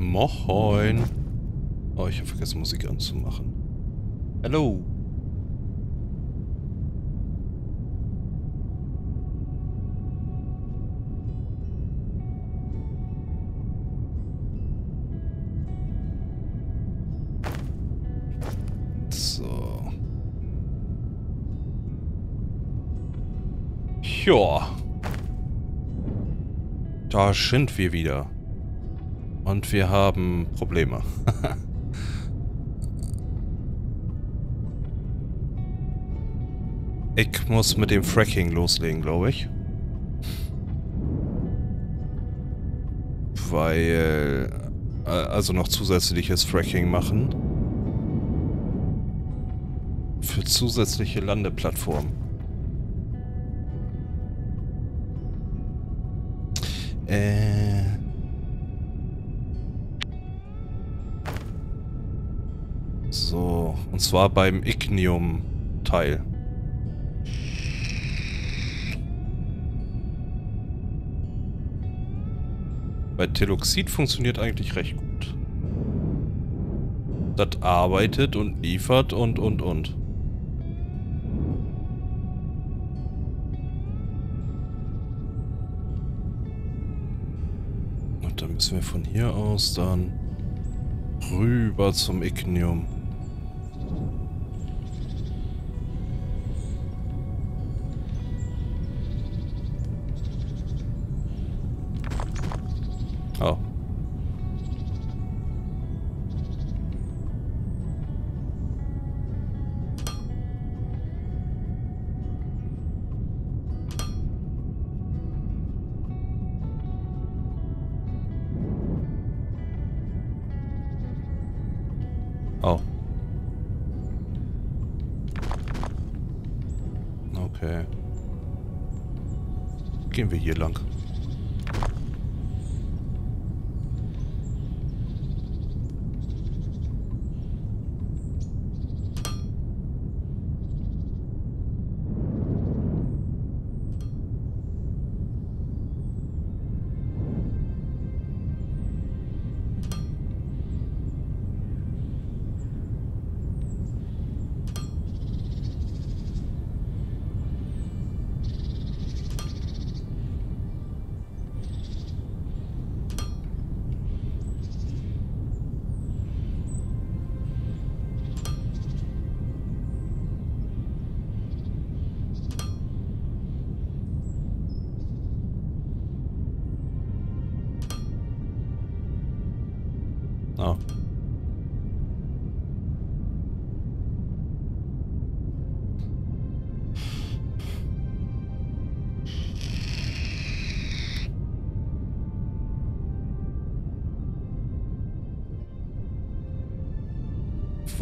Moin. Oh, ich habe vergessen, Musik anzumachen. Hallo. So. Ja. Da sind wir wieder. Und wir haben Probleme. ich muss mit dem Fracking loslegen, glaube ich. Weil... Äh, also noch zusätzliches Fracking machen. Für zusätzliche Landeplattformen. Äh... und zwar beim Ignium-Teil. Bei Teloxid funktioniert eigentlich recht gut. Das arbeitet und liefert und und und. Und dann müssen wir von hier aus dann rüber zum Ignium.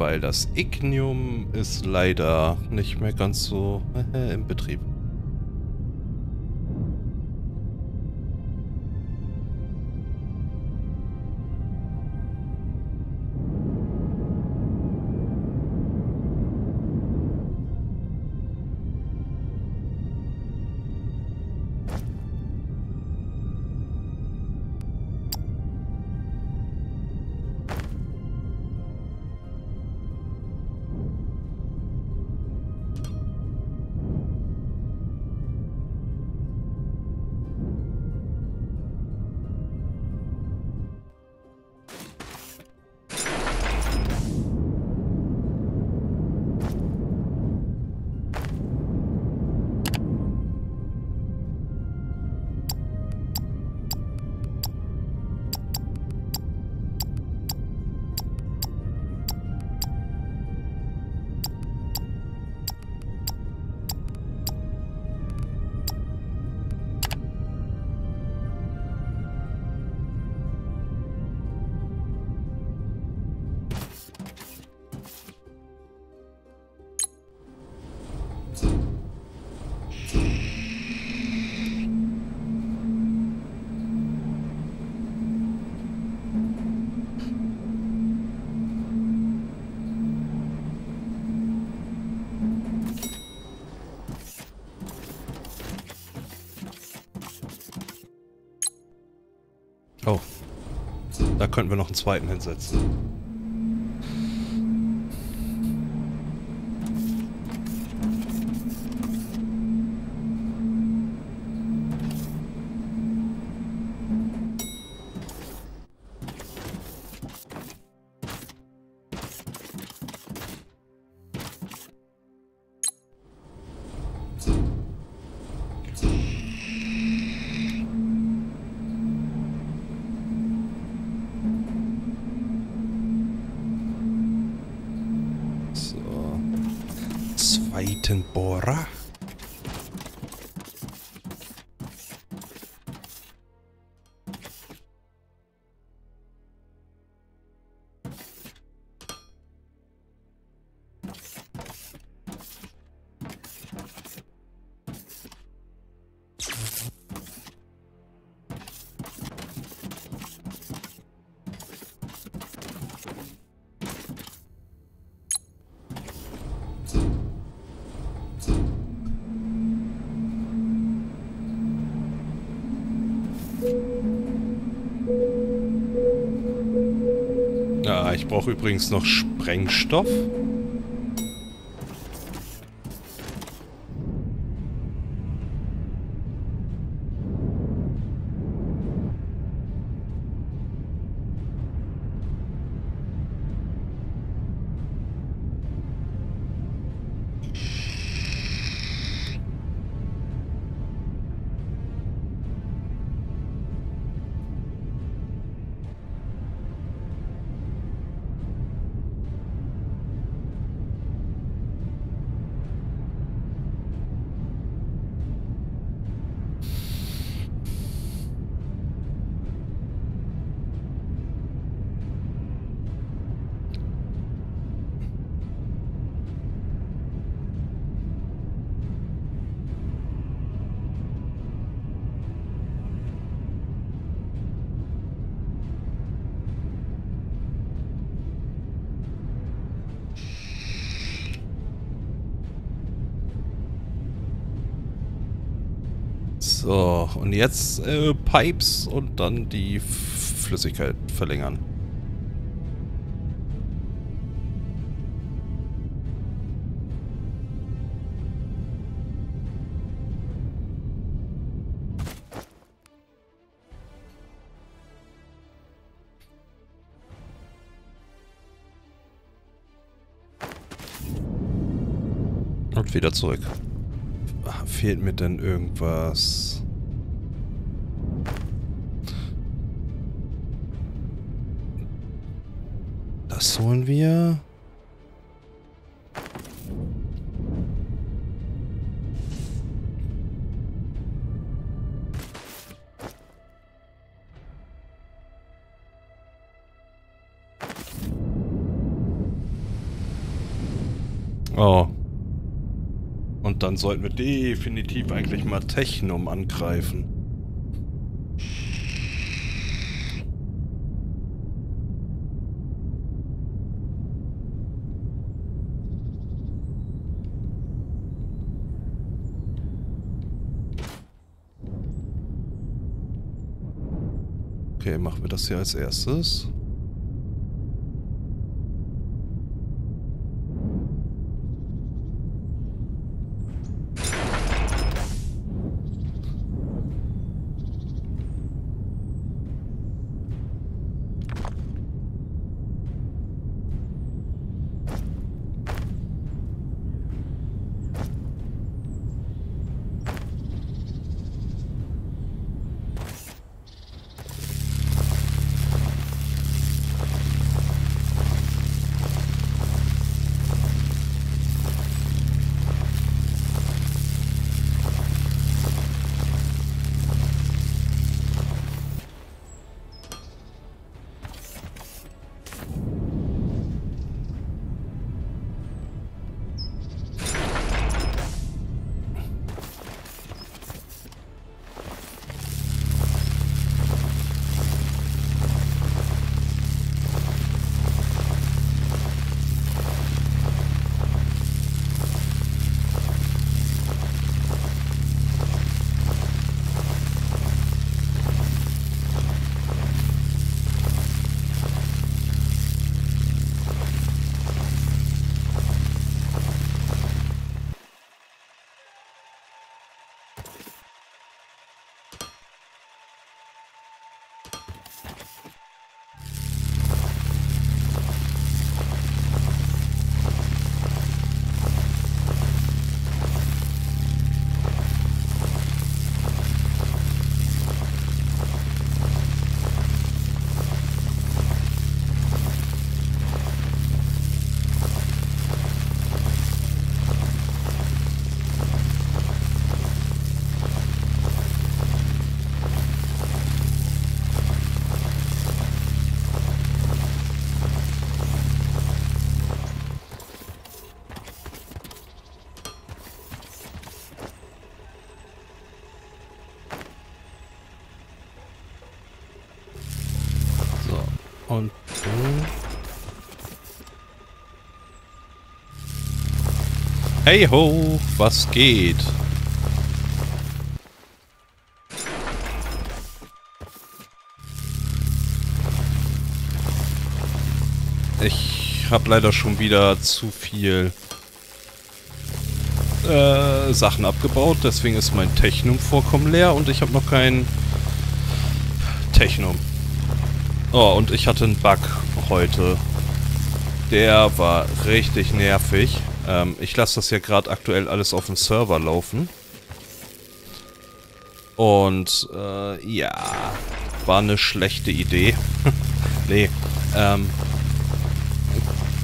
Weil das Ignium ist leider nicht mehr ganz so im Betrieb. Da könnten wir noch einen zweiten hinsetzen. Übrigens noch Sprengstoff. So, und jetzt äh, Pipes und dann die Flüssigkeit verlängern. Und wieder zurück fehlt mir denn irgendwas? Das holen wir. Oh. Und dann sollten wir definitiv eigentlich mal Technum angreifen. Okay, machen wir das hier als erstes. Und du... Hey ho, was geht? Ich habe leider schon wieder zu viel äh, Sachen abgebaut, deswegen ist mein Technum vorkommen leer und ich habe noch kein Technum. Oh, und ich hatte einen Bug heute. Der war richtig nervig. Ähm, ich lasse das ja gerade aktuell alles auf dem Server laufen. Und, äh, ja, war eine schlechte Idee. nee, ähm,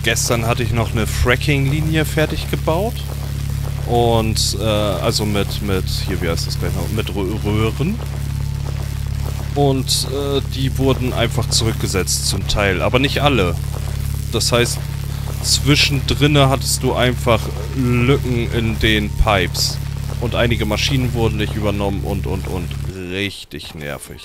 gestern hatte ich noch eine Fracking-Linie fertig gebaut. Und, äh, also mit, mit, hier, wie heißt das gleich noch, mit Röhren. Und, äh, die wurden einfach zurückgesetzt zum Teil, aber nicht alle. Das heißt, zwischendrin hattest du einfach Lücken in den Pipes. Und einige Maschinen wurden nicht übernommen und, und, und. Richtig nervig.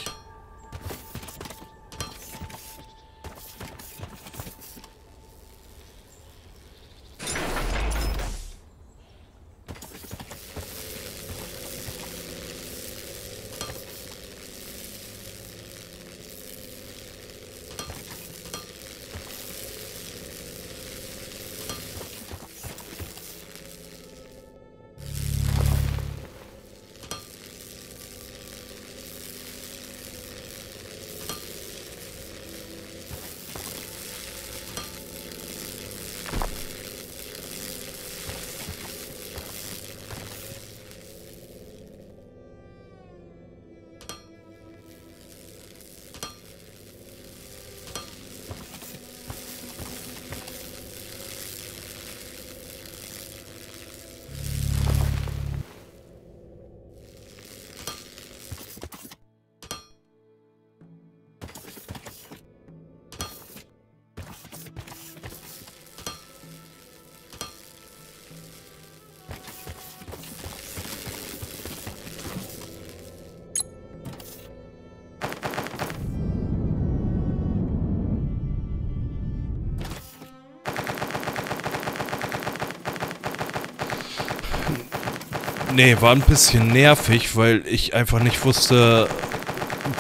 Nee, war ein bisschen nervig, weil ich einfach nicht wusste,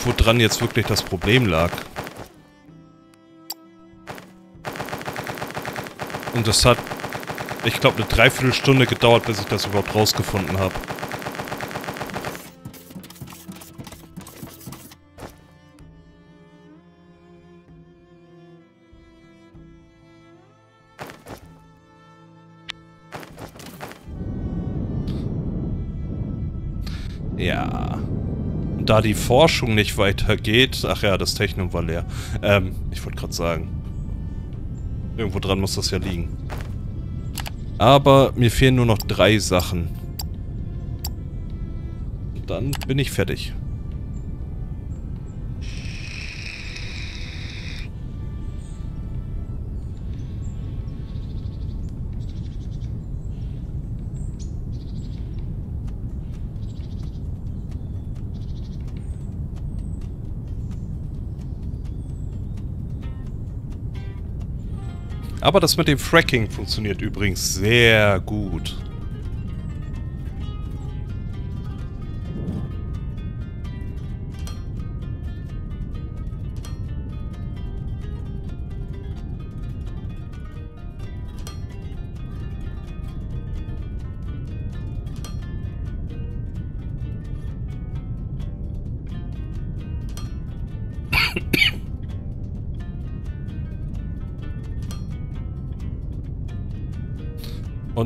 woran jetzt wirklich das Problem lag. Und das hat, ich glaube, eine Dreiviertelstunde gedauert, bis ich das überhaupt rausgefunden habe. Da die Forschung nicht weitergeht... Ach ja, das Technum war leer. Ähm, ich wollte gerade sagen. Irgendwo dran muss das ja liegen. Aber mir fehlen nur noch drei Sachen. Dann bin ich fertig. Aber das mit dem Fracking funktioniert übrigens sehr gut.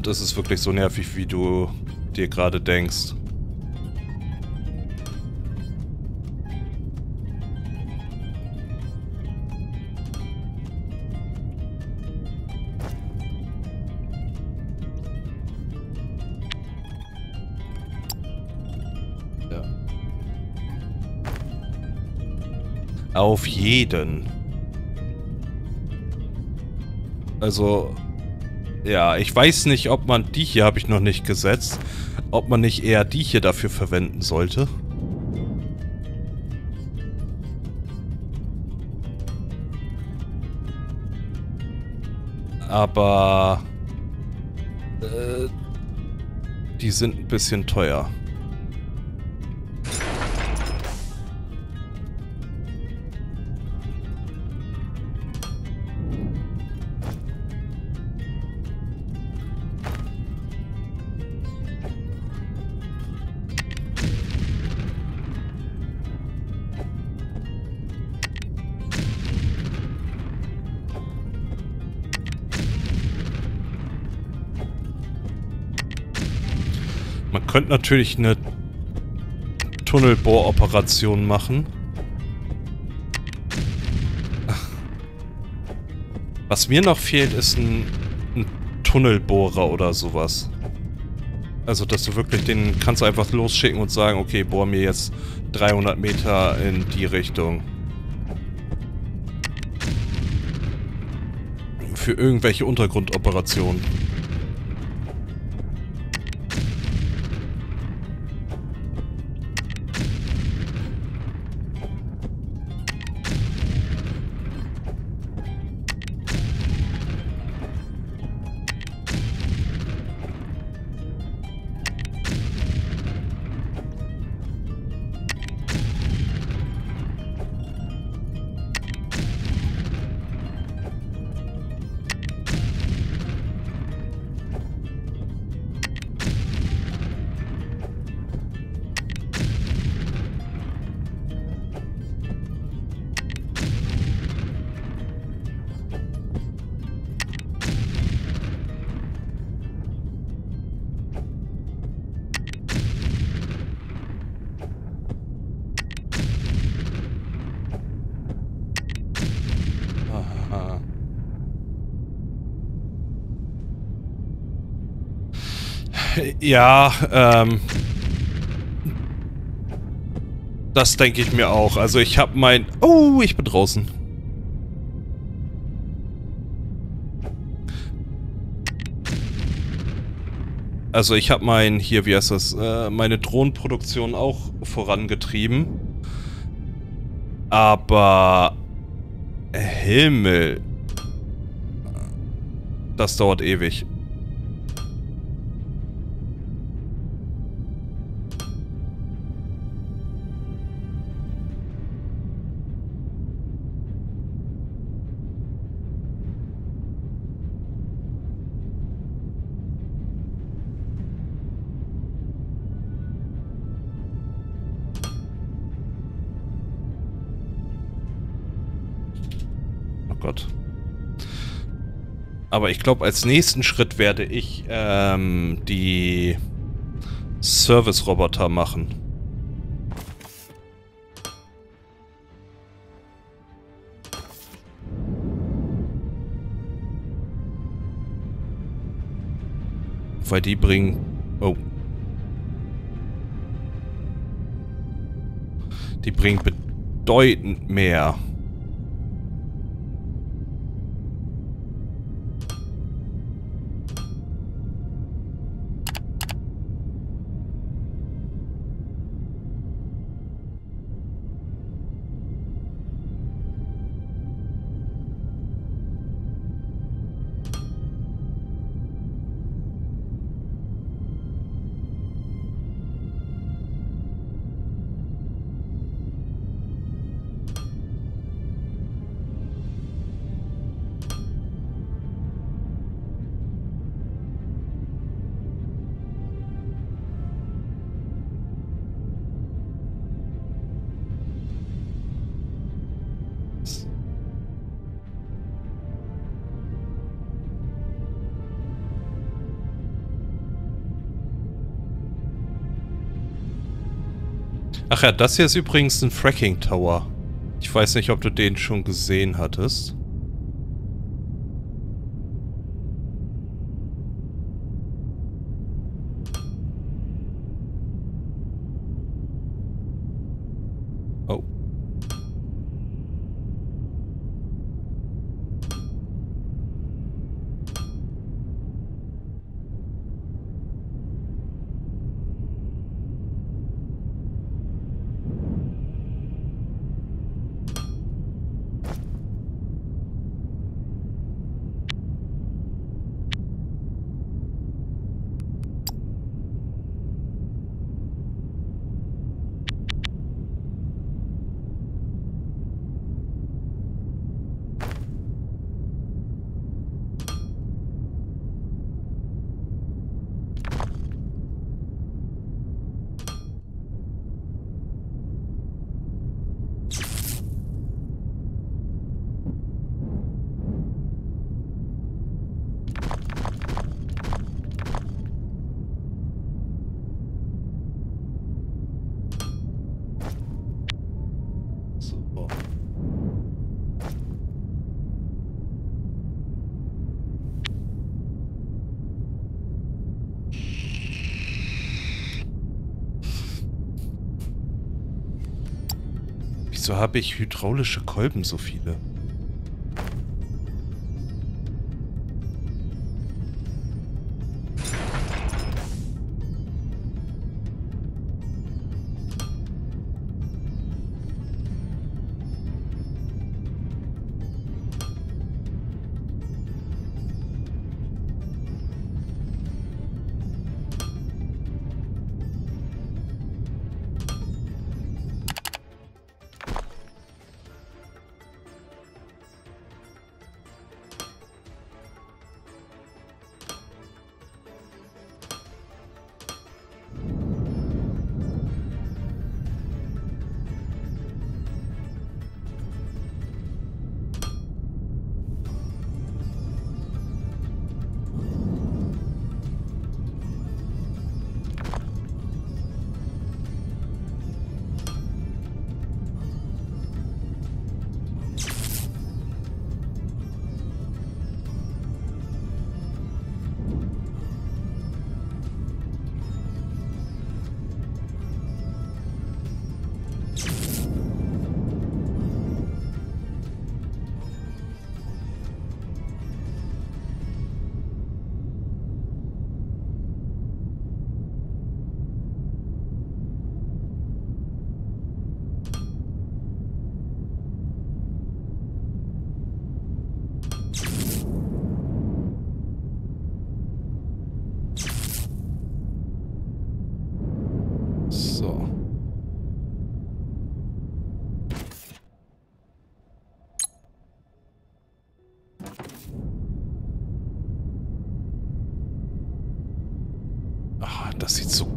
Und es ist wirklich so nervig, wie du dir gerade denkst. Ja. Auf jeden. Also, ja, ich weiß nicht, ob man die hier habe ich noch nicht gesetzt. Ob man nicht eher die hier dafür verwenden sollte. Aber... Äh, die sind ein bisschen teuer. Könnte natürlich eine Tunnelbohroperation machen. Was mir noch fehlt, ist ein, ein Tunnelbohrer oder sowas. Also, dass du wirklich den kannst du einfach losschicken und sagen, okay, bohr mir jetzt 300 Meter in die Richtung. Für irgendwelche Untergrundoperationen. Ja, ähm... Das denke ich mir auch. Also ich habe mein... Oh, ich bin draußen. Also ich habe mein... Hier, wie heißt das? Äh, meine Drohnenproduktion auch vorangetrieben. Aber... Himmel. Das dauert ewig. Aber ich glaube, als nächsten Schritt werde ich ähm, die Service-Roboter machen. Weil die bringen... Oh. Die bringen bedeutend mehr. Ach ja, das hier ist übrigens ein Fracking Tower. Ich weiß nicht, ob du den schon gesehen hattest. Habe ich hydraulische Kolben so viele?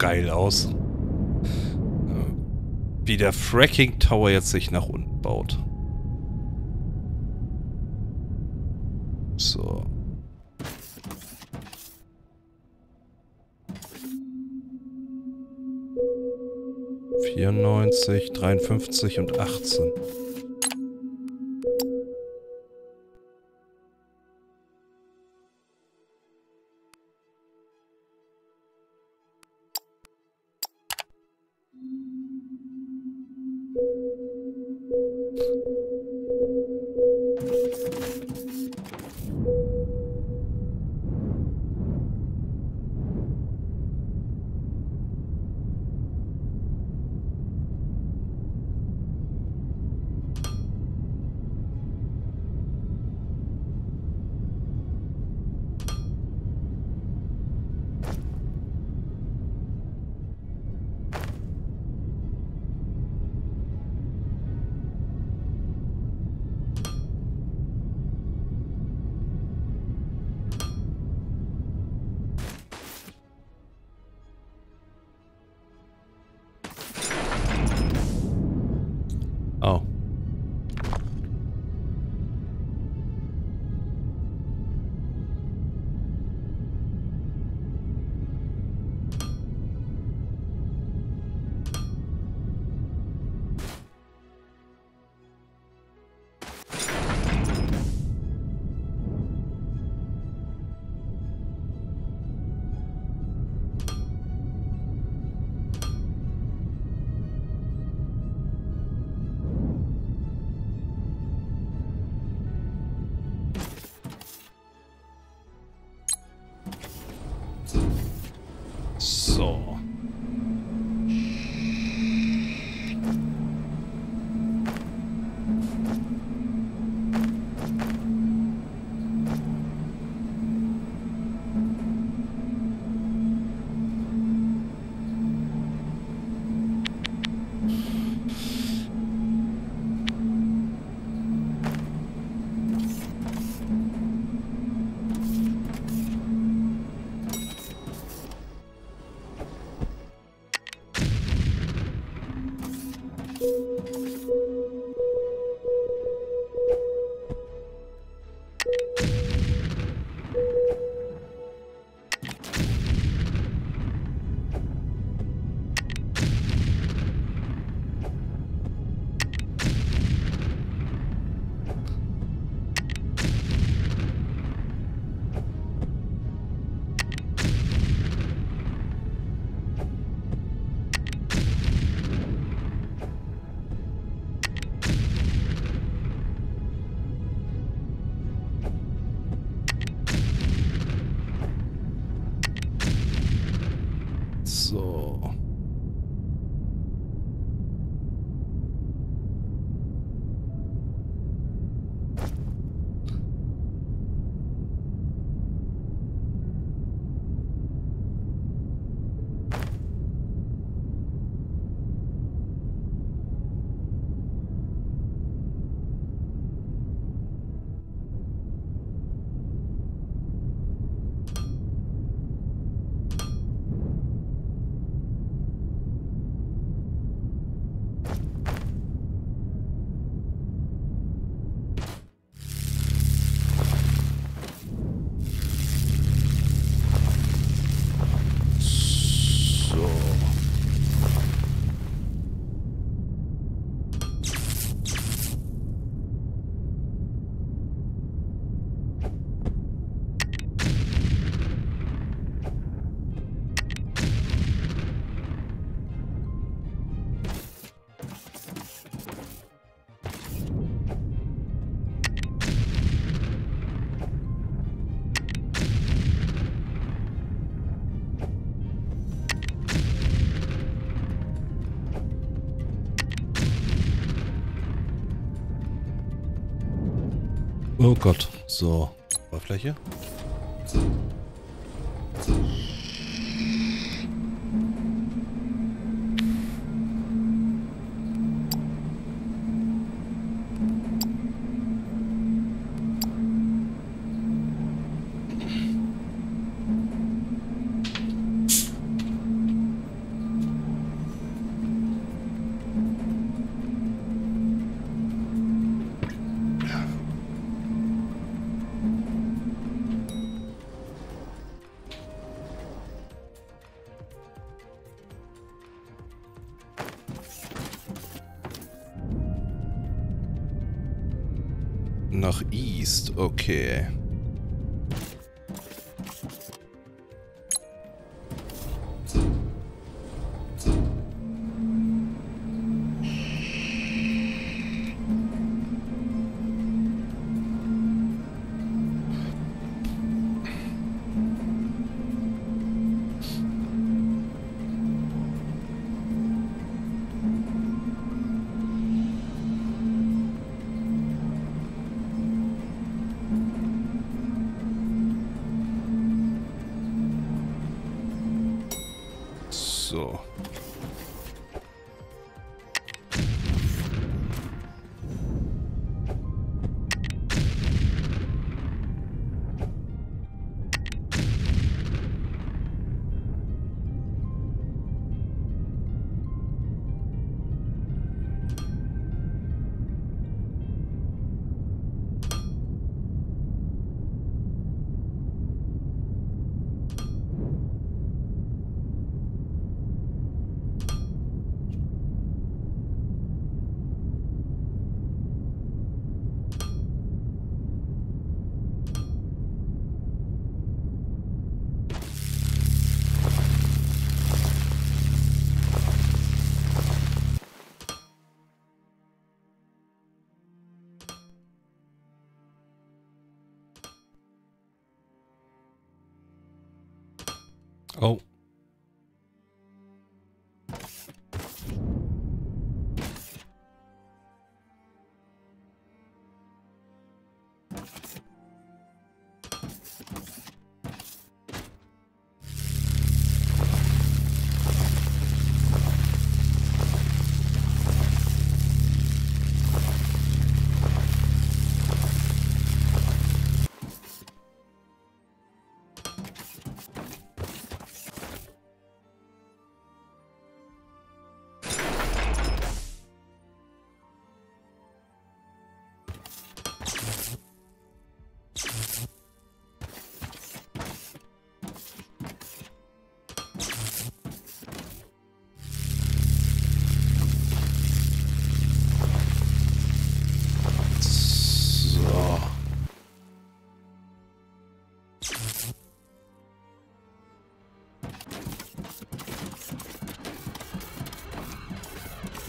Geil aus. Wie der Fracking Tower jetzt sich nach unten baut. So. Vierundneunzig, dreiundfünfzig und achtzehn. Oh Gott. So. Oberfläche. Nach East, okay.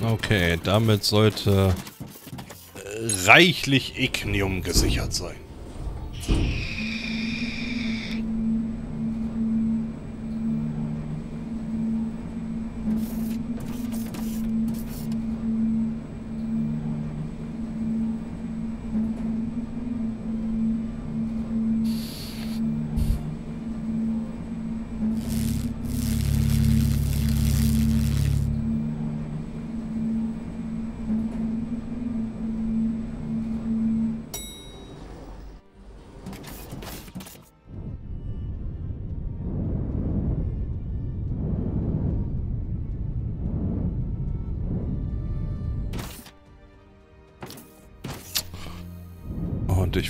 Okay, damit sollte reichlich Ignium gesichert sein.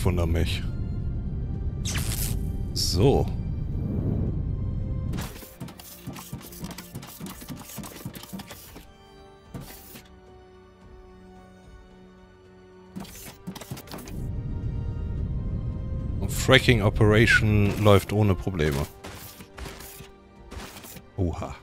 Wundere mich. So. Fracking Operation läuft ohne Probleme. Oha.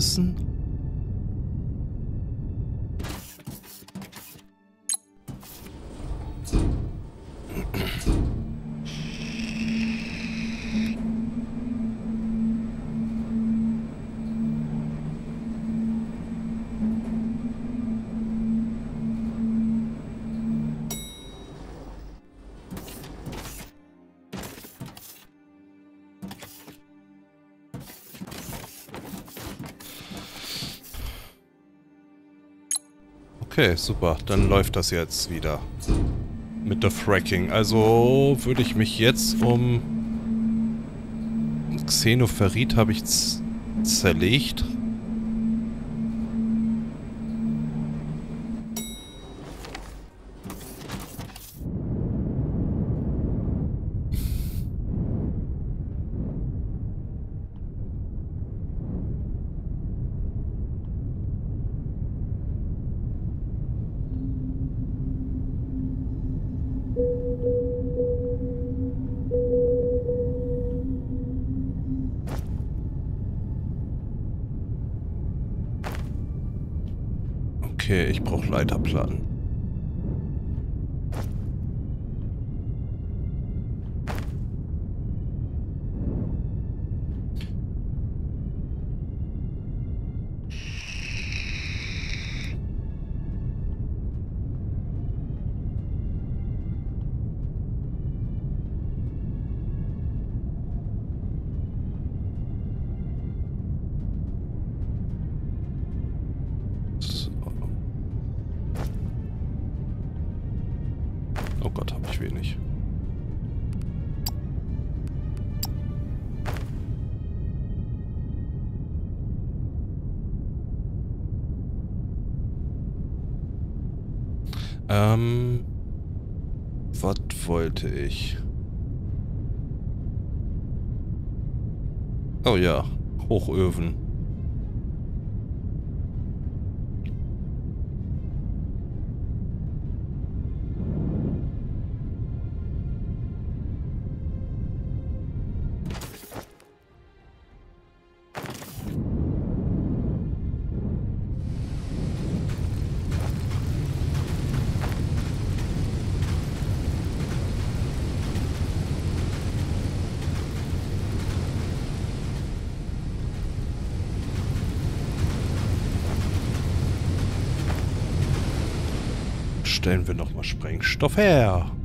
Unten Okay, super. Dann läuft das jetzt wieder. Mit der Fracking. Also würde ich mich jetzt um... Xenoferrit habe ich zerlegt. Ich brauche Oh ja, Hochöfen. Sprengstoff her.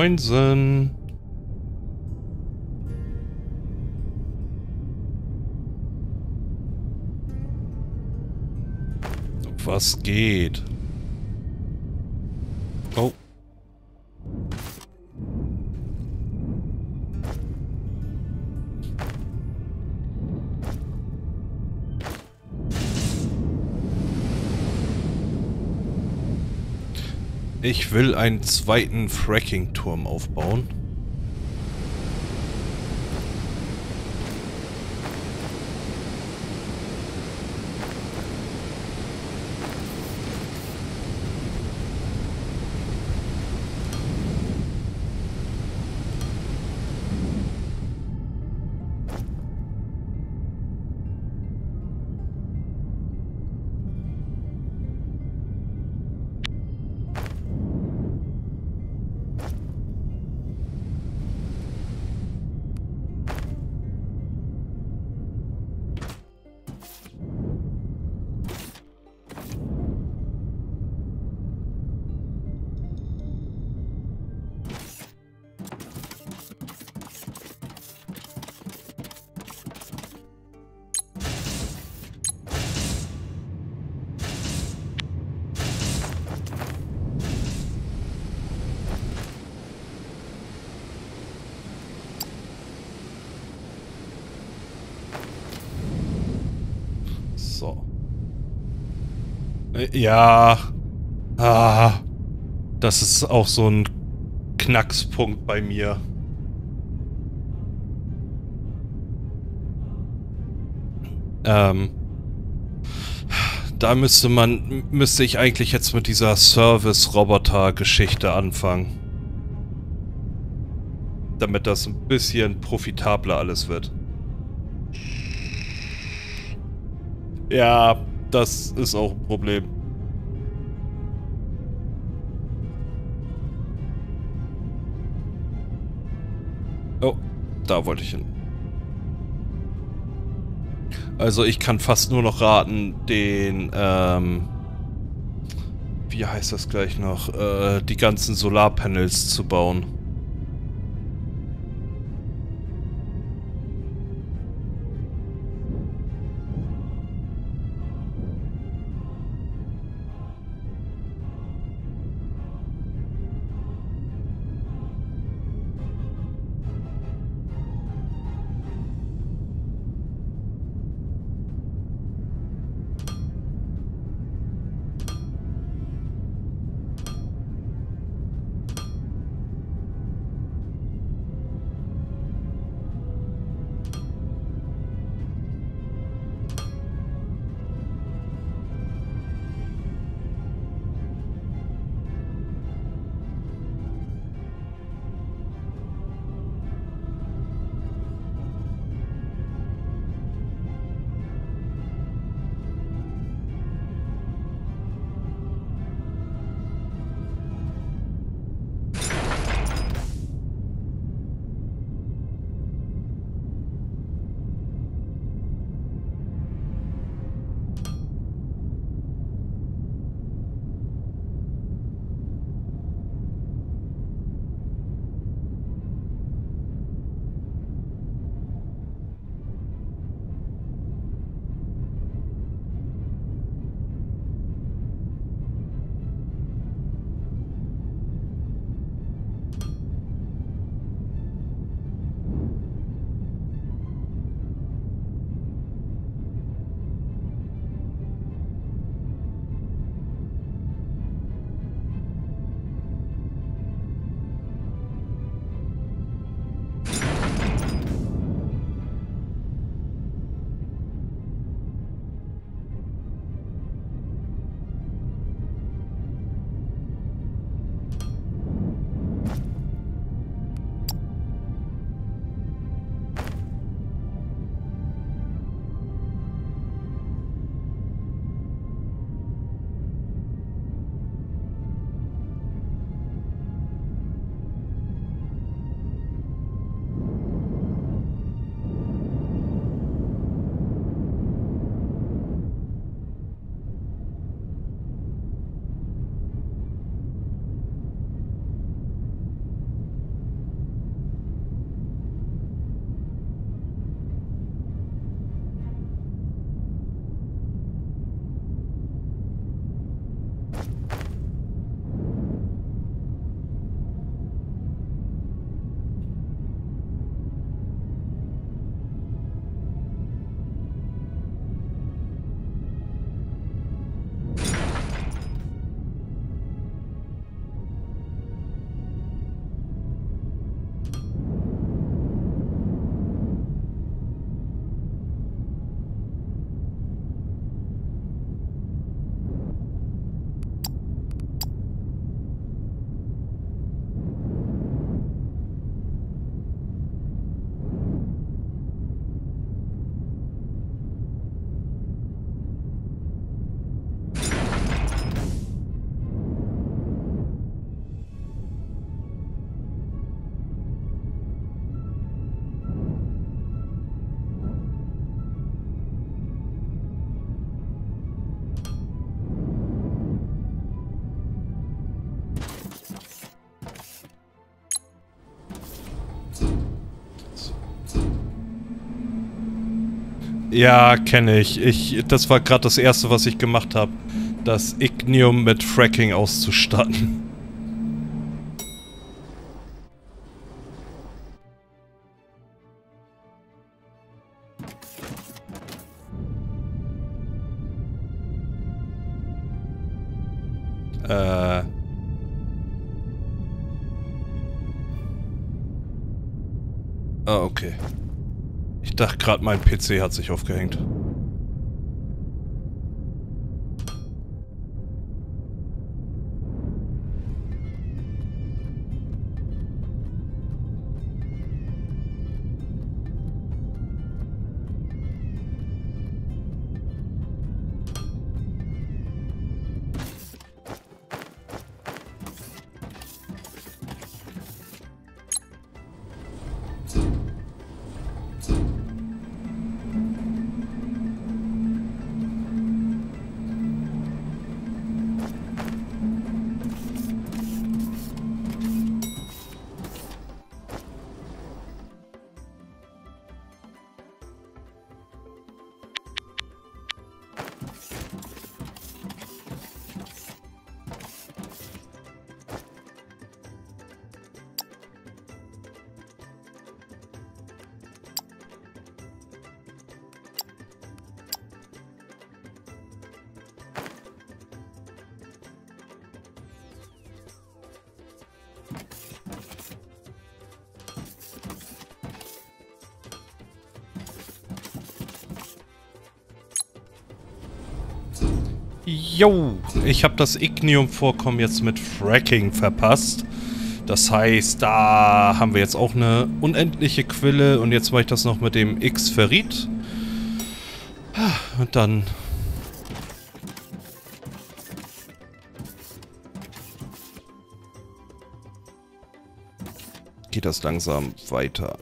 Moinsen. Was geht? Ich will einen zweiten Fracking-Turm aufbauen. Ja. Ah. Das ist auch so ein Knackspunkt bei mir. Ähm. Da müsste man, müsste ich eigentlich jetzt mit dieser Service-Roboter-Geschichte anfangen. Damit das ein bisschen profitabler alles wird. Ja, das ist auch ein Problem. Da wollte ich hin. Also ich kann fast nur noch raten, den, ähm, wie heißt das gleich noch, äh, die ganzen Solarpanels zu bauen. Ja, kenne ich. ich. Das war gerade das erste, was ich gemacht habe. Das Ignium mit Fracking auszustatten. Gerade, mein PC hat sich aufgehängt. Jo, ich habe das Ignium-Vorkommen jetzt mit Fracking verpasst. Das heißt, da haben wir jetzt auch eine unendliche Quille und jetzt mache ich das noch mit dem X-Ferrit. Und dann... Geht das langsam weiter.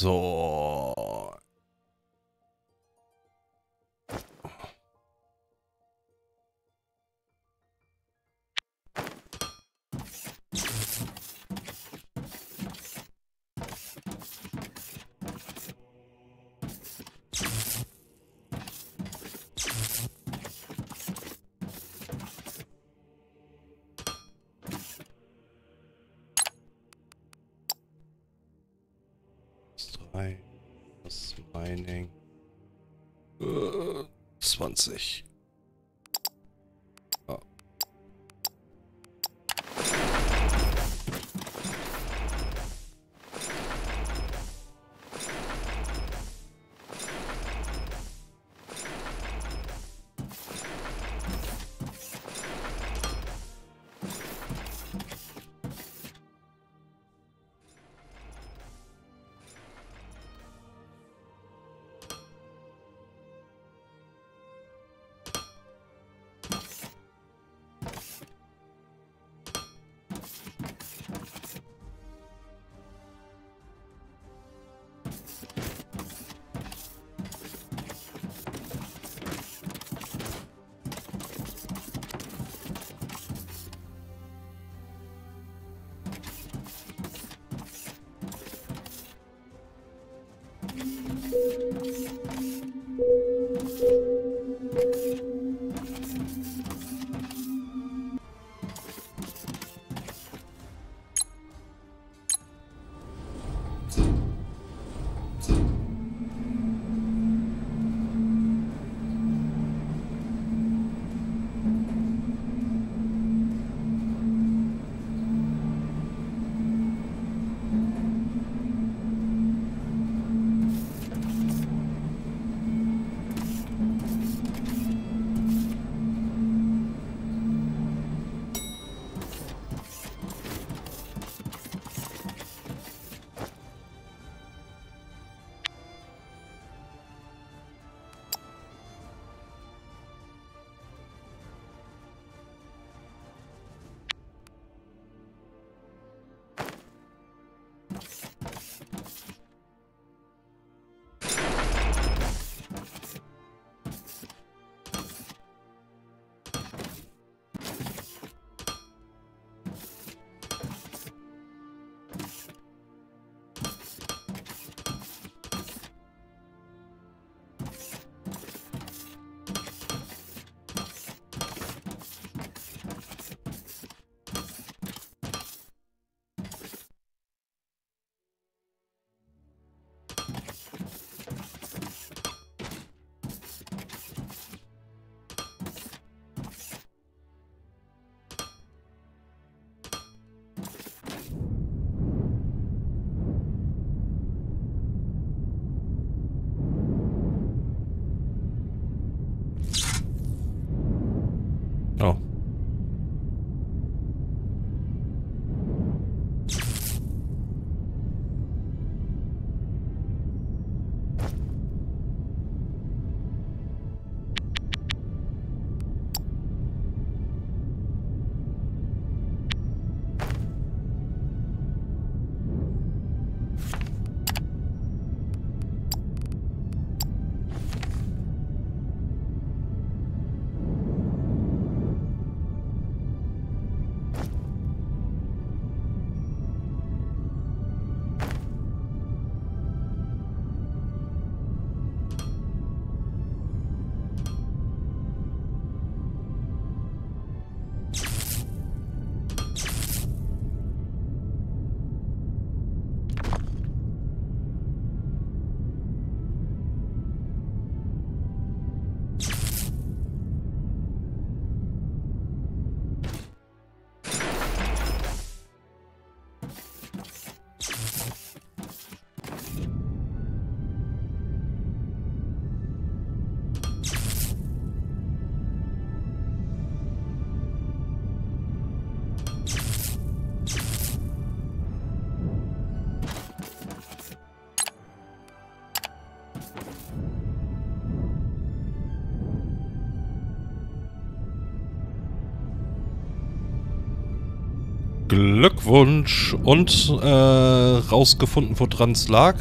So. Drei. Das Mining. Äh, 20. Glückwunsch. Und äh, rausgefunden, woran es lag?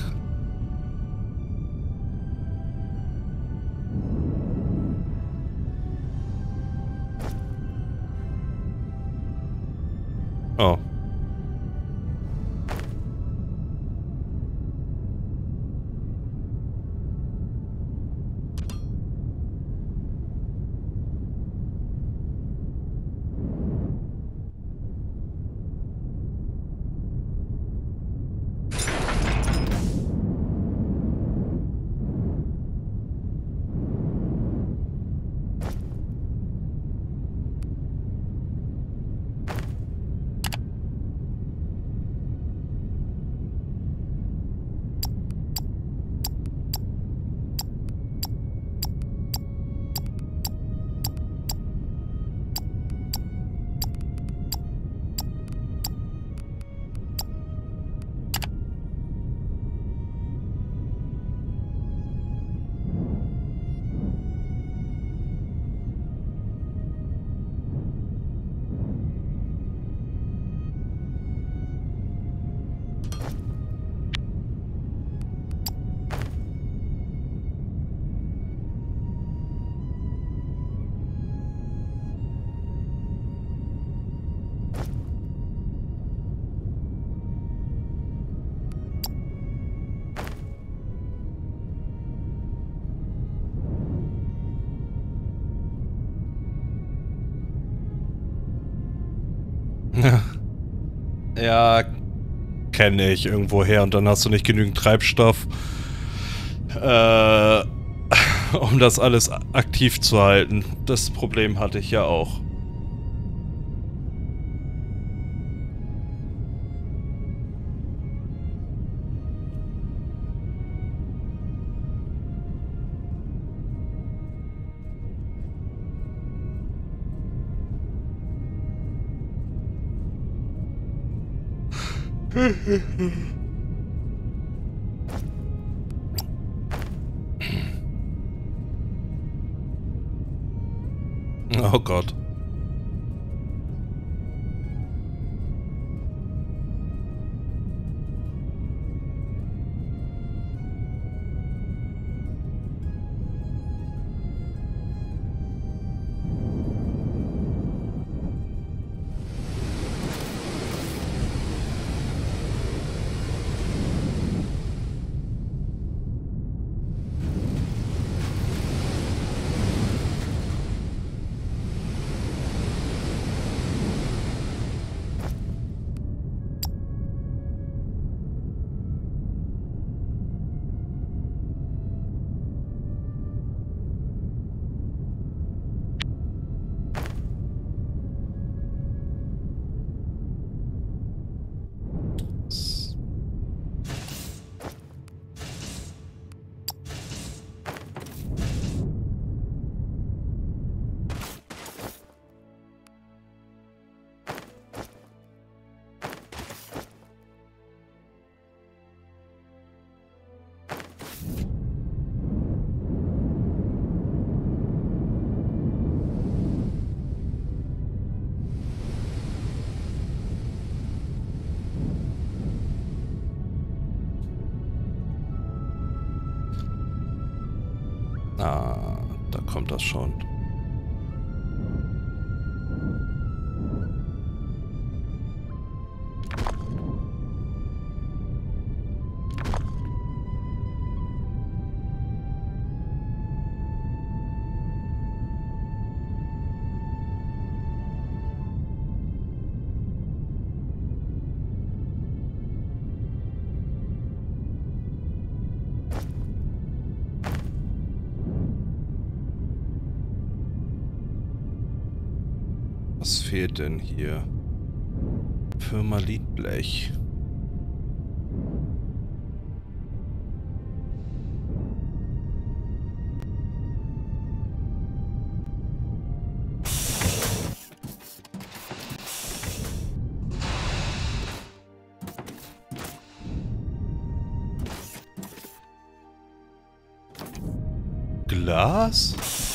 Ja, kenne ich irgendwoher und dann hast du nicht genügend Treibstoff, äh, um das alles aktiv zu halten. Das Problem hatte ich ja auch. Oh Gott. Das schon. Denn hier? Firma Liedblech. Glas?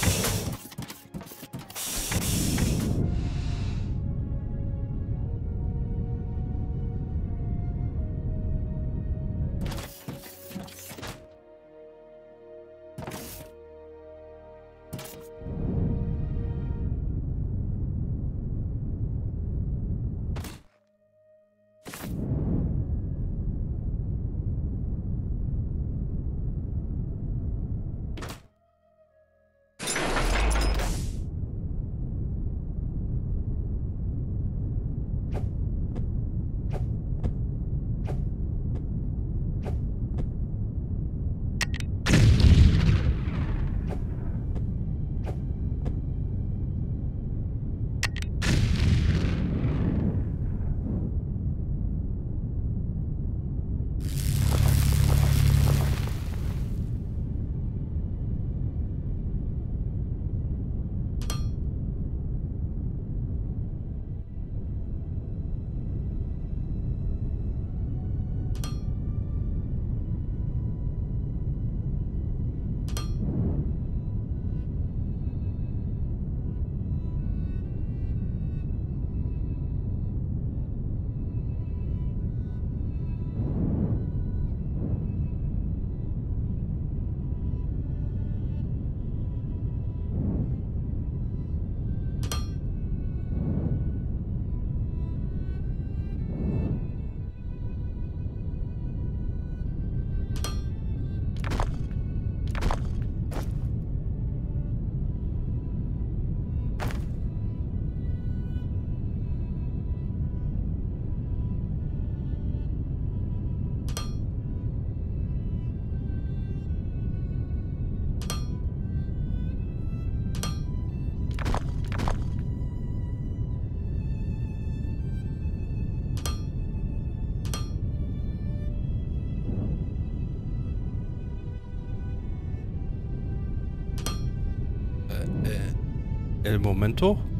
El Momento?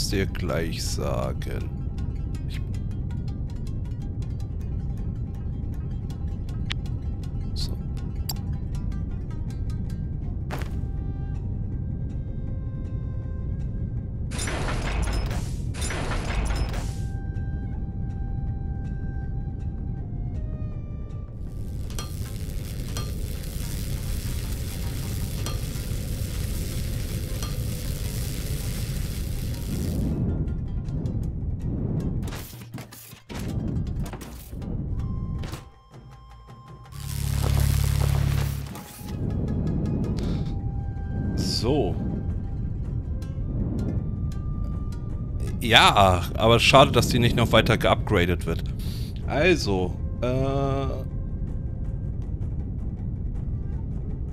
Kann's dir gleich sagen. Ja, aber schade, dass die nicht noch weiter geupgradet wird. Also, äh...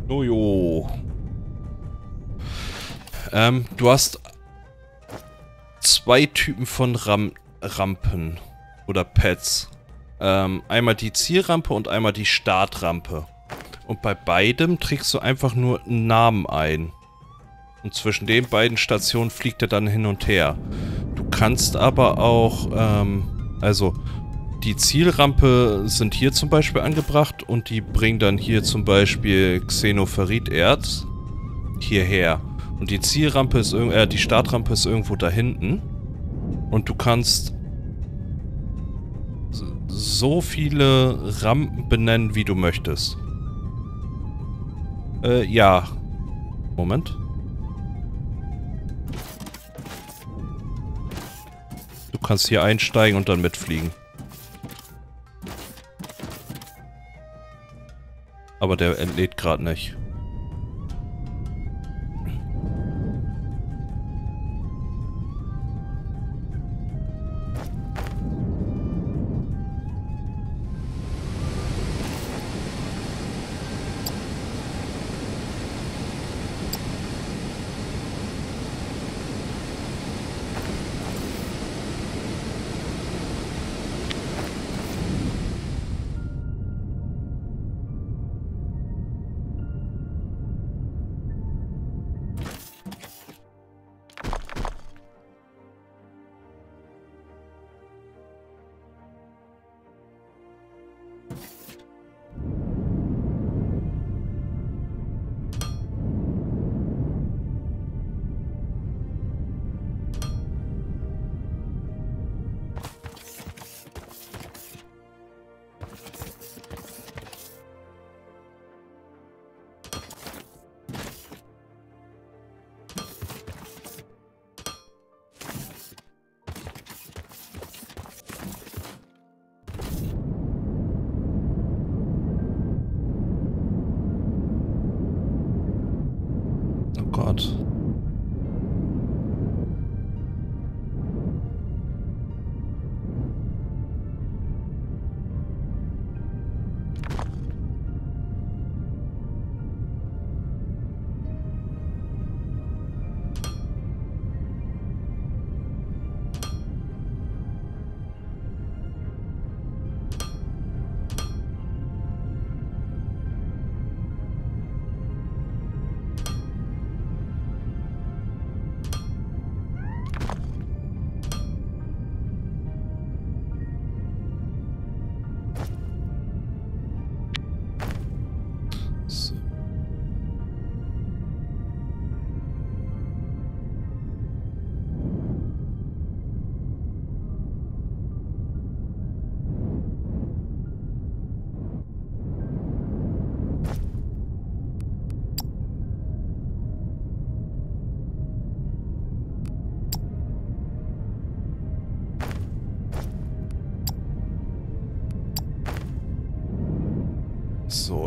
Jojo. Ähm, du hast zwei Typen von Ram Rampen oder Pads. Ähm, einmal die Zielrampe und einmal die Startrampe. Und bei beidem trägst du einfach nur einen Namen ein. Und zwischen den beiden Stationen fliegt er dann hin und her. Kannst aber auch, ähm, also die Zielrampe sind hier zum Beispiel angebracht und die bringen dann hier zum Beispiel Xenoferrit-Erz hierher. Und die Zielrampe ist, äh, die Startrampe ist irgendwo da hinten. Und du kannst so viele Rampen benennen, wie du möchtest. Äh, ja. Moment. Du kannst hier einsteigen und dann mitfliegen. Aber der entlädt gerade nicht.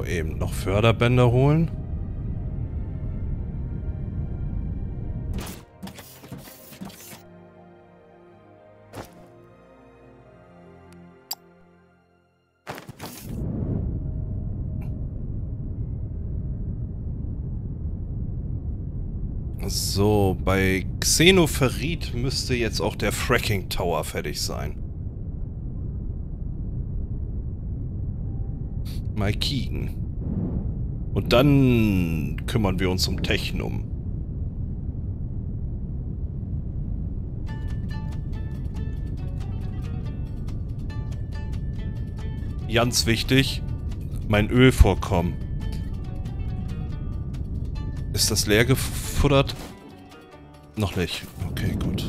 Eben noch Förderbänder holen. So, bei Xenoferrit müsste jetzt auch der Fracking Tower fertig sein. Mal kicken. Und dann kümmern wir uns um Technum. Ganz wichtig, mein Ölvorkommen. Ist das leer gefuttert? Noch nicht. Okay, gut.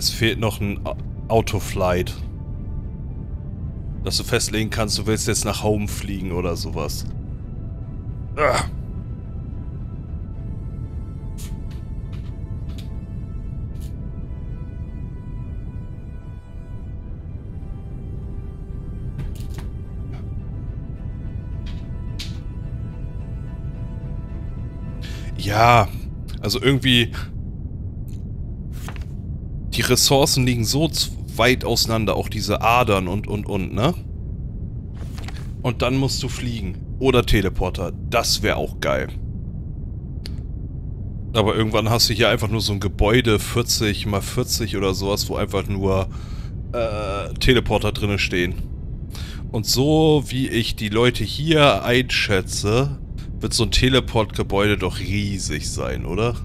Es fehlt noch ein Autoflight. Dass du festlegen kannst, du willst jetzt nach Home fliegen oder sowas. Ah. Ja, also irgendwie... Die Ressourcen liegen so weit auseinander, auch diese Adern und, und, und, ne? Und dann musst du fliegen. Oder Teleporter. Das wäre auch geil. Aber irgendwann hast du hier einfach nur so ein Gebäude 40 mal 40 oder sowas, wo einfach nur äh, Teleporter drinne stehen. Und so wie ich die Leute hier einschätze, wird so ein Teleportgebäude doch riesig sein, oder?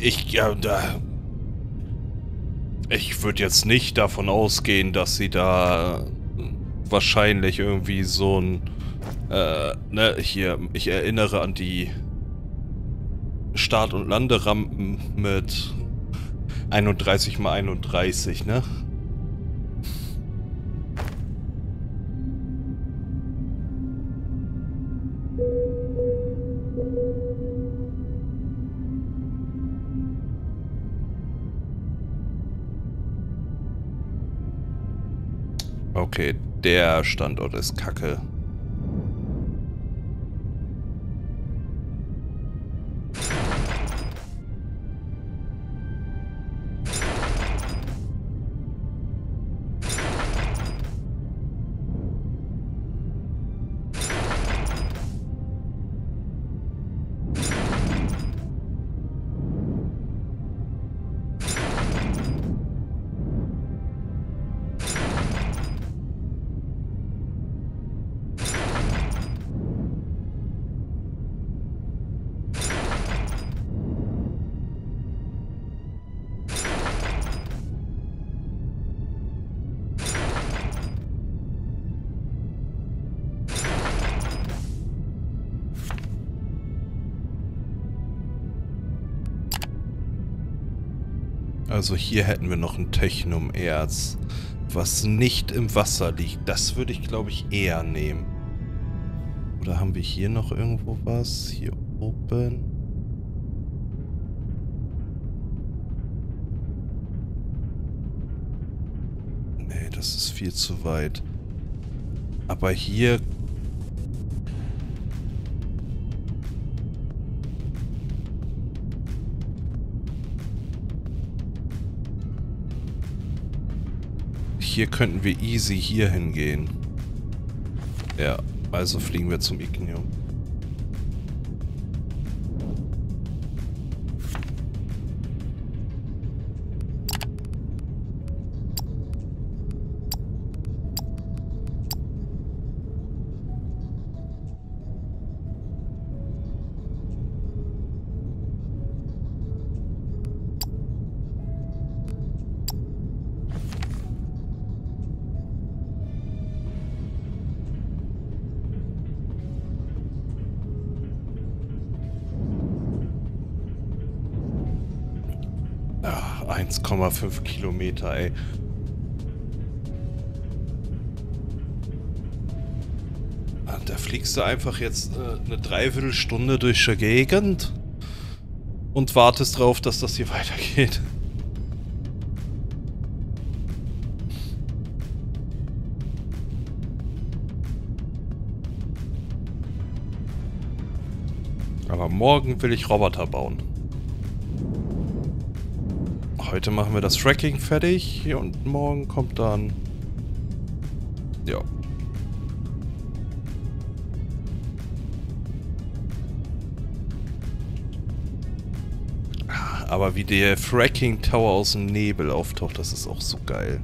Ich, ja, da... Ich würde jetzt nicht davon ausgehen, dass sie da wahrscheinlich irgendwie so ein... Äh, ne, hier, ich erinnere an die Start- und Landerampen mit 31 mal 31, ne? Okay, der Standort ist kacke. Also hier hätten wir noch ein Technum-Erz, was nicht im Wasser liegt. Das würde ich, glaube ich, eher nehmen. Oder haben wir hier noch irgendwo was? Hier oben. Nee, das ist viel zu weit. Aber hier... Hier könnten wir easy hier hingehen. Ja, also fliegen wir zum Ignium. 1,5 Kilometer, ey. Ah, Da fliegst du einfach jetzt äh, eine Dreiviertelstunde durch die Gegend und wartest drauf, dass das hier weitergeht. Aber morgen will ich Roboter bauen. Heute machen wir das Tracking fertig und morgen kommt dann... Ja. Aber wie der Fracking Tower aus dem Nebel auftaucht, das ist auch so geil.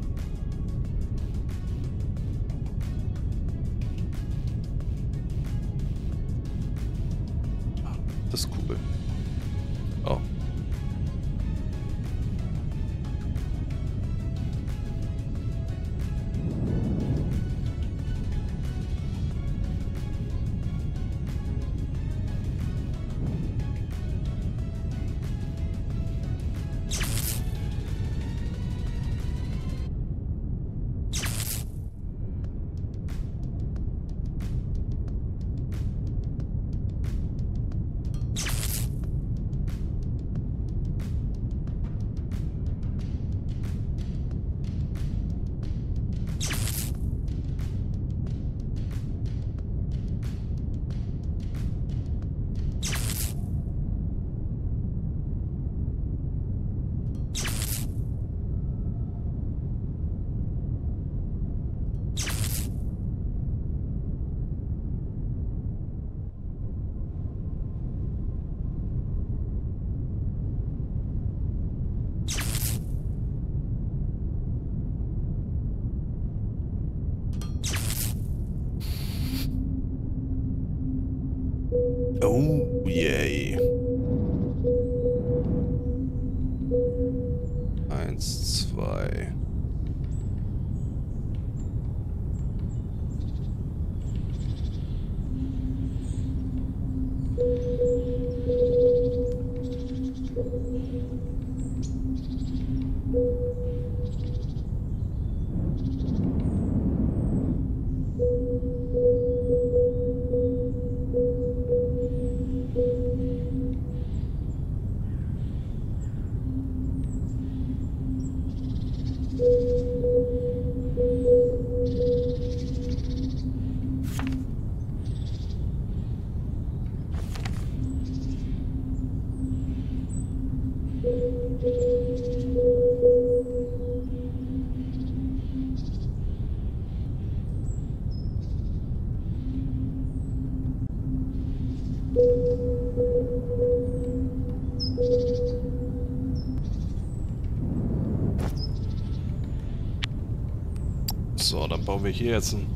So, dann bauen wir hier jetzt ein...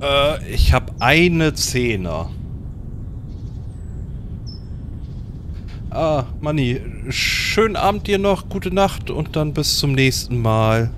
Äh, ich habe eine Zehner. Ah, Manni, schönen Abend dir noch, gute Nacht und dann bis zum nächsten Mal.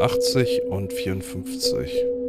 85 und 54.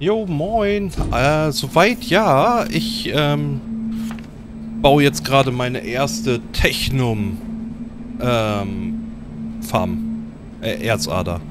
Jo, moin. Äh, soweit ja. Ich, ähm, baue jetzt gerade meine erste Technum, ähm, Farm. Äh, Erzader.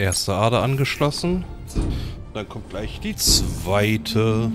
Erste Ader angeschlossen. Dann kommt gleich die zweite.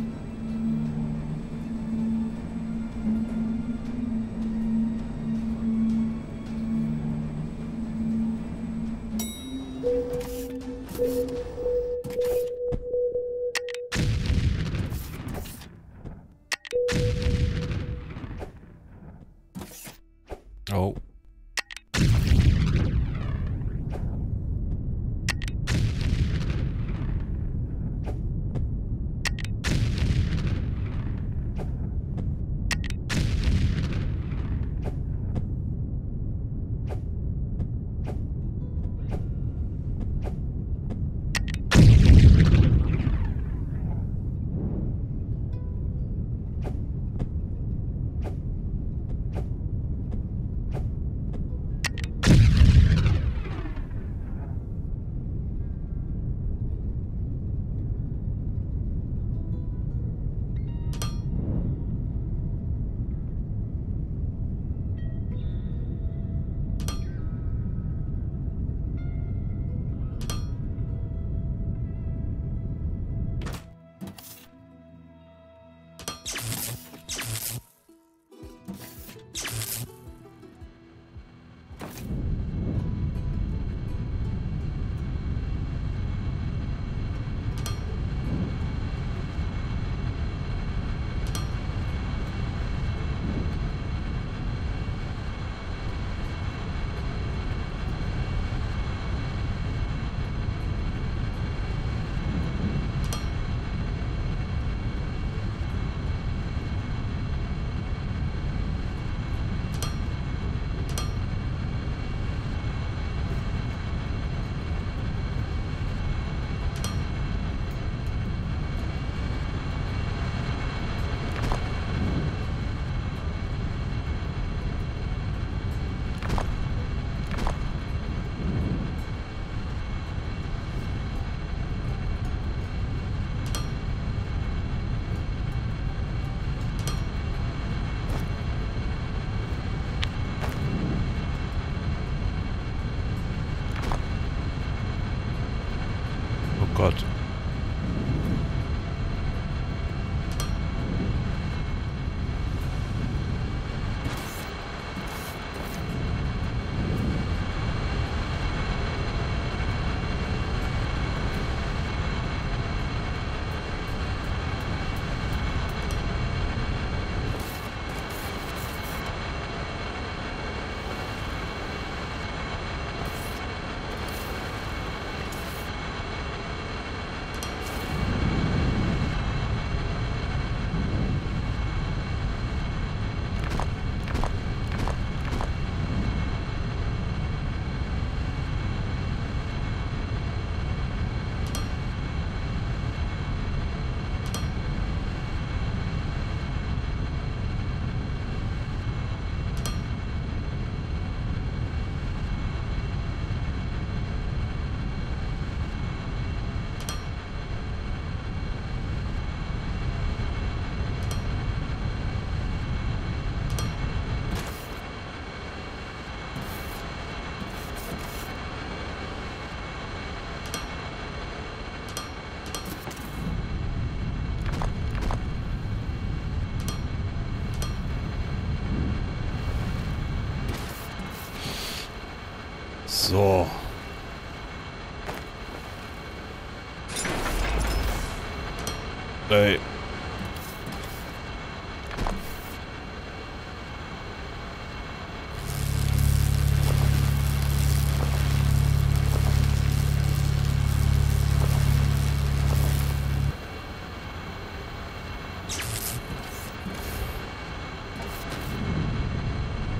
So. Ey.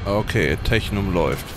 Okay, Technum läuft.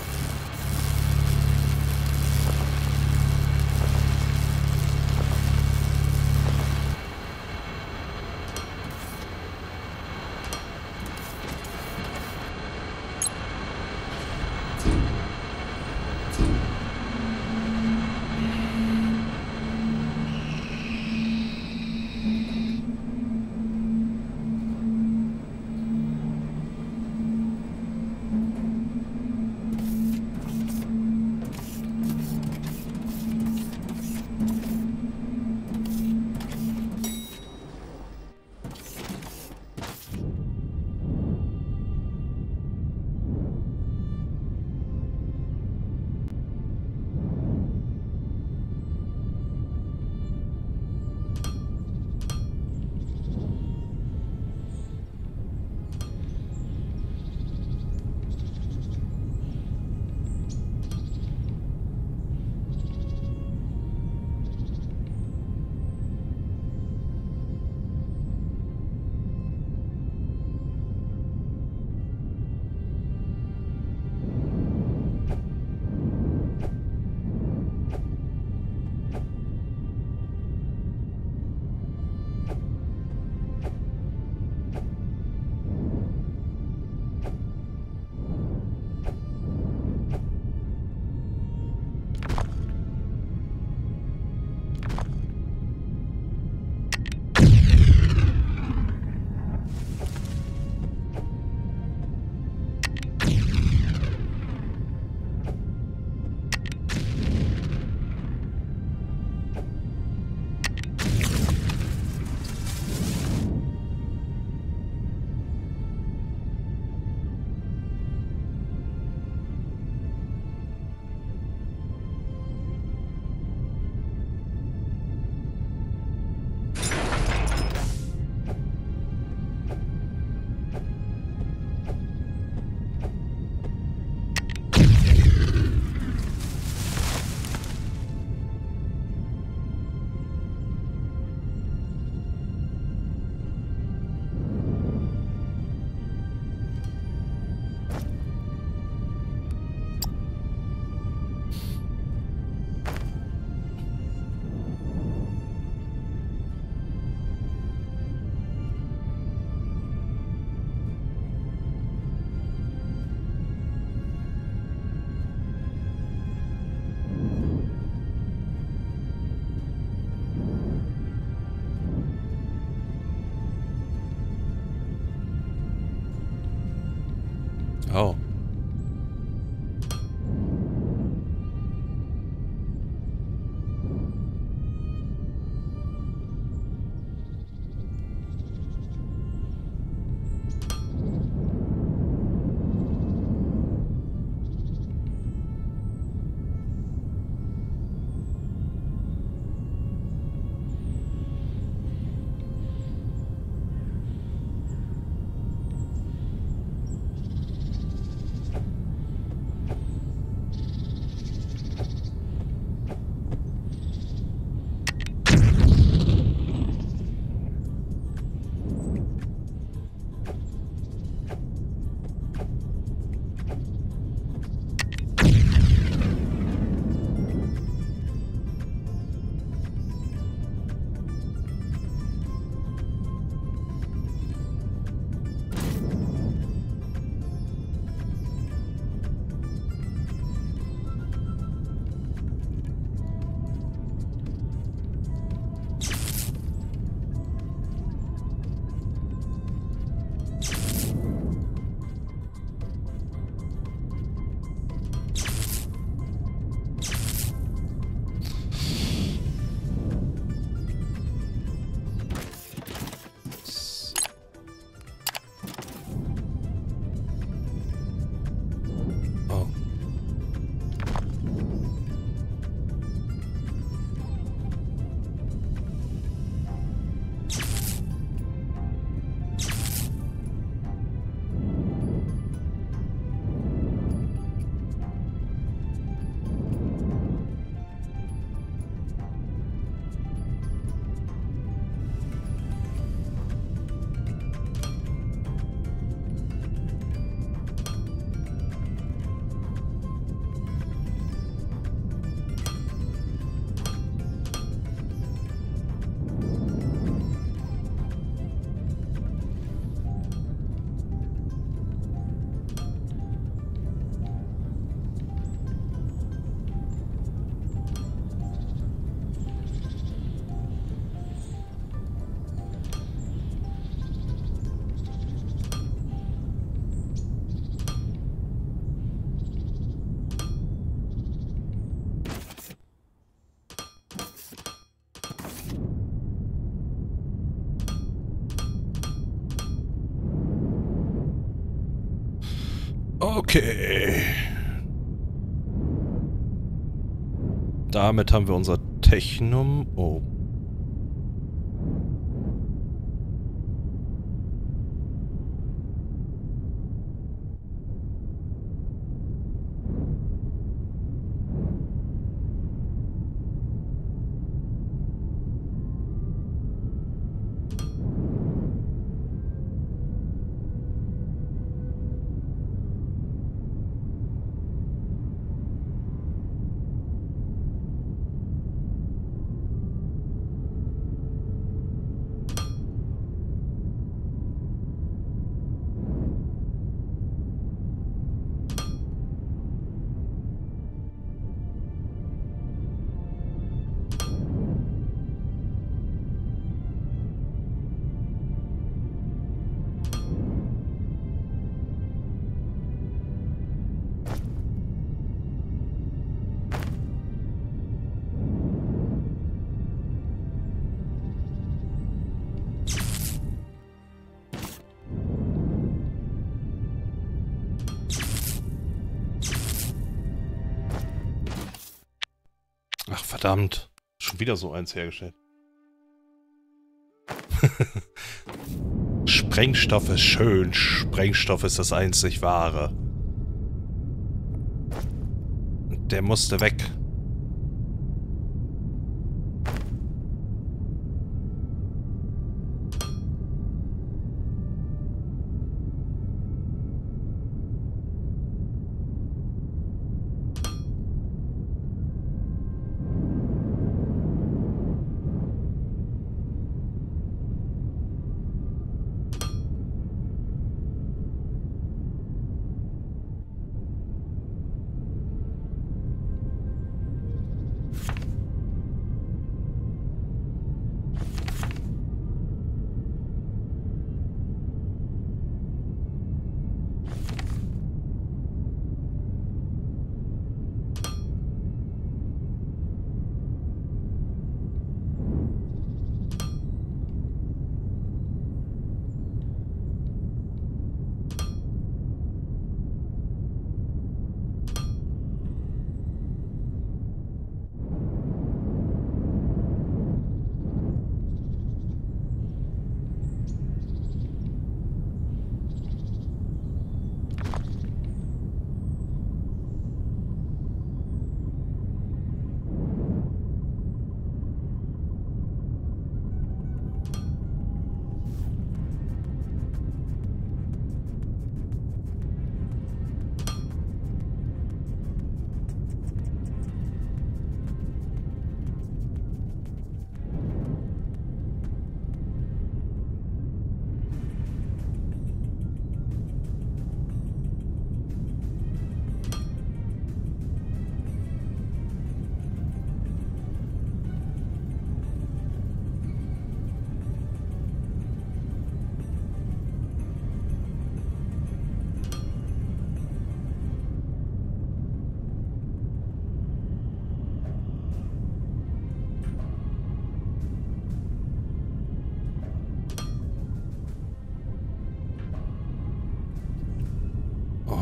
Okay. Damit haben wir unser Technum. Oh. Verdammt. Schon wieder so eins hergestellt. Sprengstoff ist schön. Sprengstoff ist das einzig wahre. Der musste weg.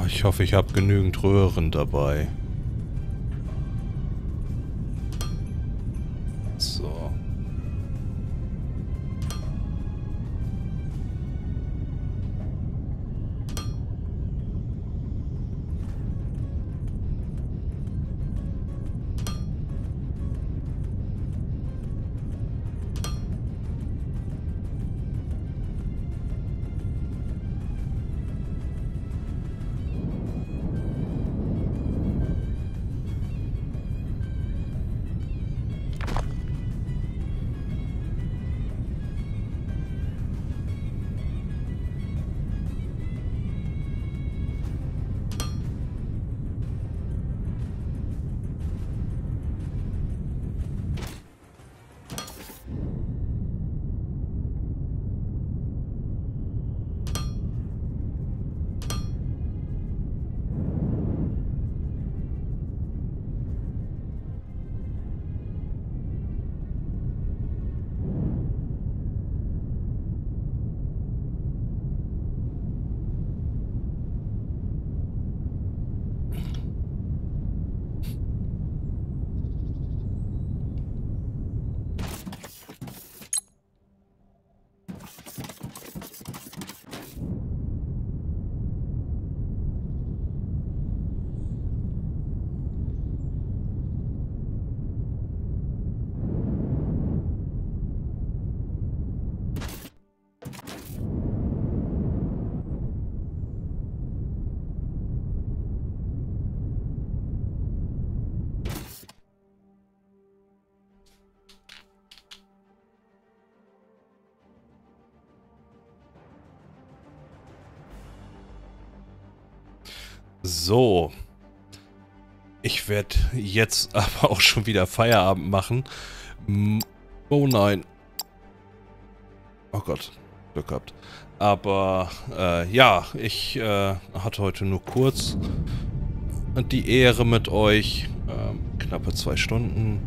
Ich hoffe, ich habe genügend Röhren dabei. So. Ich werde jetzt aber auch schon wieder Feierabend machen. Oh nein. Oh Gott, Glück gehabt. Aber äh, ja, ich äh, hatte heute nur kurz die Ehre mit euch. Ähm, knappe zwei Stunden.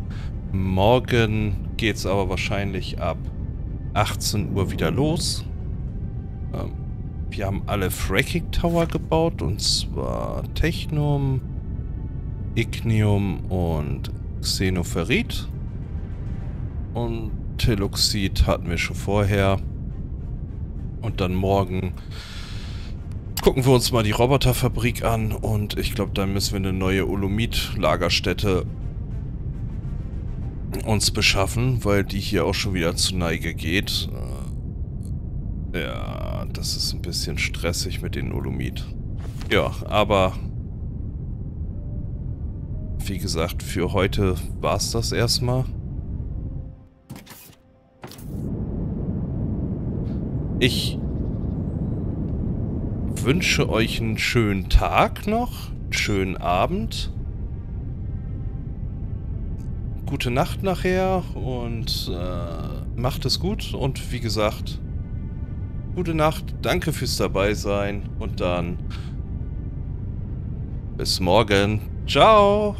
Morgen geht es aber wahrscheinlich ab 18 Uhr wieder los. Ähm, wir haben alle Fracking Tower gebaut und zwar Technum, Ignium und Xenoferrit. Und Teluxid hatten wir schon vorher. Und dann morgen gucken wir uns mal die Roboterfabrik an und ich glaube, dann müssen wir eine neue Olomit-Lagerstätte uns beschaffen, weil die hier auch schon wieder zu Neige geht. Ja, das ist ein bisschen stressig mit den Olomid. Ja, aber wie gesagt, für heute war es das erstmal. Ich wünsche euch einen schönen Tag noch, einen schönen Abend. Gute Nacht nachher und äh, macht es gut und wie gesagt, Gute Nacht, danke fürs dabei sein und dann bis morgen. Ciao!